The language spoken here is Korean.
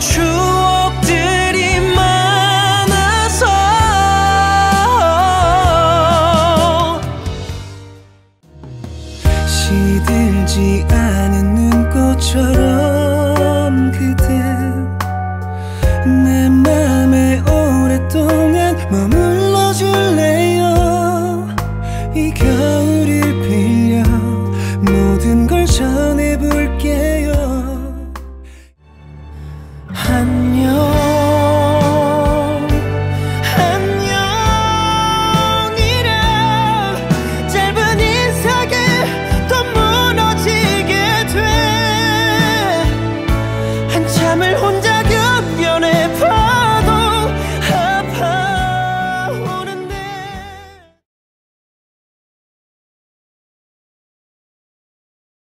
추억들이 많아서 시들지 않은 눈꽃처럼 그대 내 맘에 오랫동안 머물러 줄래요 이 겨울이.